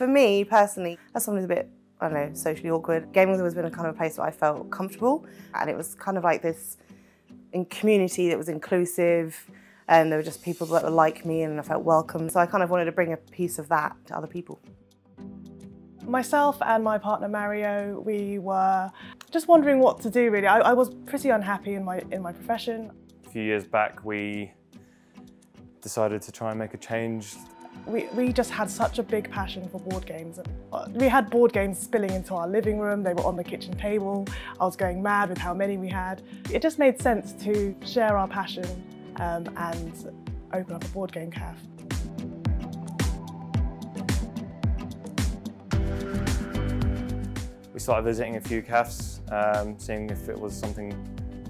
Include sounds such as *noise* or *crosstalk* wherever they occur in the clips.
For me personally, as someone who's a bit, I don't know, socially awkward, gaming has always been a kind of place where I felt comfortable. And it was kind of like this in community that was inclusive and there were just people that were like me and I felt welcome. So I kind of wanted to bring a piece of that to other people. Myself and my partner Mario, we were just wondering what to do really. I, I was pretty unhappy in my, in my profession. A few years back we decided to try and make a change. We, we just had such a big passion for board games. We had board games spilling into our living room, they were on the kitchen table. I was going mad with how many we had. It just made sense to share our passion um, and open up a board game cafe. We started visiting a few cafes, um, seeing if it was something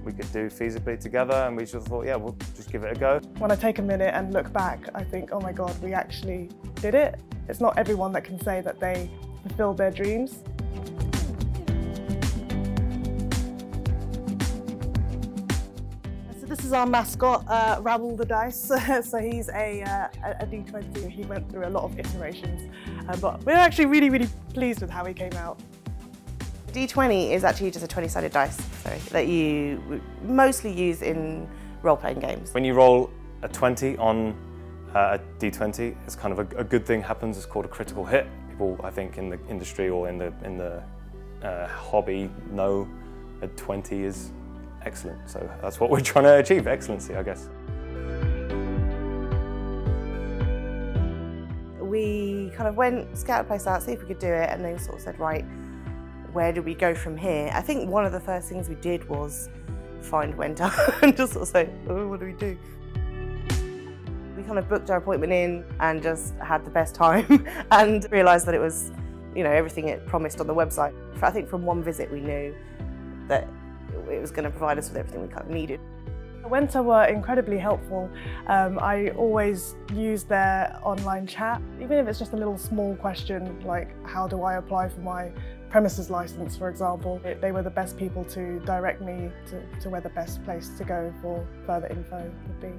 we could do feasibly together and we just thought, yeah, we'll just give it a go. When I take a minute and look back, I think, oh my God, we actually did it. It's not everyone that can say that they fulfilled their dreams. So this is our mascot, uh, Rabble the Dice. *laughs* so he's a uh, a D20. He went through a lot of iterations, uh, but we're actually really, really pleased with how he came out. D20 is actually just a 20-sided dice sorry, that you mostly use in role-playing games. When you roll a 20 on uh, a D20, it's kind of a, a, good thing happens. It's called a critical hit. People, I think, in the industry or in the in the uh, hobby know a 20 is excellent. So that's what we're *laughs* trying to achieve, excellency, I guess. We kind of went, scouted a place out, see if we could do it, and then sort of said, right, where do we go from here? I think one of the first things we did was find Wenta *laughs* and just sort of say, oh, what do we do? We kind of booked our appointment in and just had the best time *laughs* and realised that it was, you know, everything it promised on the website. I think from one visit we knew that it was going to provide us with everything we kind of needed. Wenta were incredibly helpful. Um, I always use their online chat, even if it's just a little small question like how do I apply for my premises license, for example. They were the best people to direct me to, to where the best place to go for further info would be.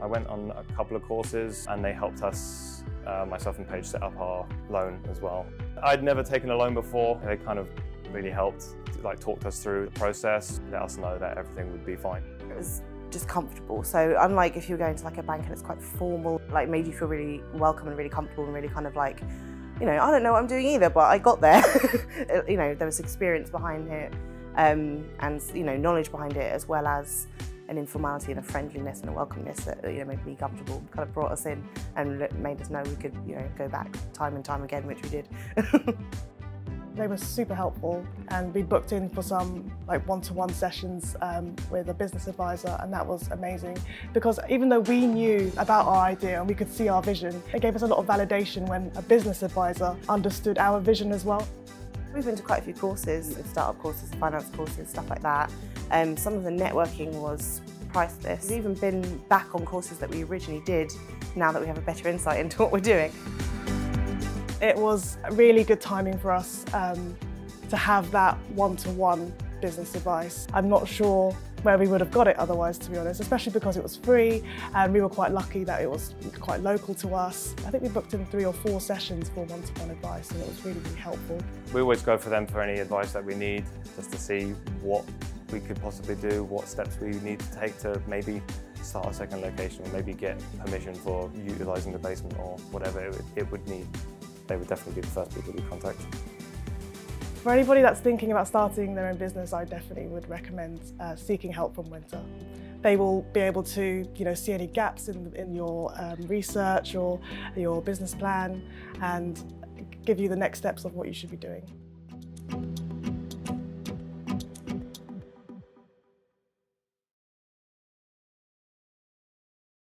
I went on a couple of courses and they helped us, uh, myself and Paige, set up our loan as well. I'd never taken a loan before. They kind of really helped, like talked us through the process, let us know that everything would be fine. It was just comfortable. So unlike if you're going to like a bank and it's quite formal, like made you feel really welcome and really comfortable and really kind of like, you know, I don't know what I'm doing either, but I got there. *laughs* you know, there was experience behind it um, and, you know, knowledge behind it as well as an informality and a friendliness and a welcomeness that you know made me comfortable, kind of brought us in and made us know we could you know go back time and time again, which we did. *laughs* They were super helpful and we booked in for some like one-to-one -one sessions um, with a business advisor and that was amazing because even though we knew about our idea and we could see our vision, it gave us a lot of validation when a business advisor understood our vision as well. We've been to quite a few courses, startup courses, finance courses, stuff like that. Um, some of the networking was priceless. We've even been back on courses that we originally did now that we have a better insight into what we're doing. It was really good timing for us um, to have that one-to-one -one business advice. I'm not sure where we would have got it otherwise, to be honest, especially because it was free and we were quite lucky that it was quite local to us. I think we booked in three or four sessions for one-to-one -one advice and it was really, really helpful. We always go for them for any advice that we need, just to see what we could possibly do, what steps we need to take to maybe start a second location or maybe get permission for utilising the basement or whatever it, it would need they would definitely be the first people we contact. For anybody that's thinking about starting their own business, I definitely would recommend uh, seeking help from Wenta. They will be able to you know, see any gaps in, in your um, research or your business plan and give you the next steps of what you should be doing.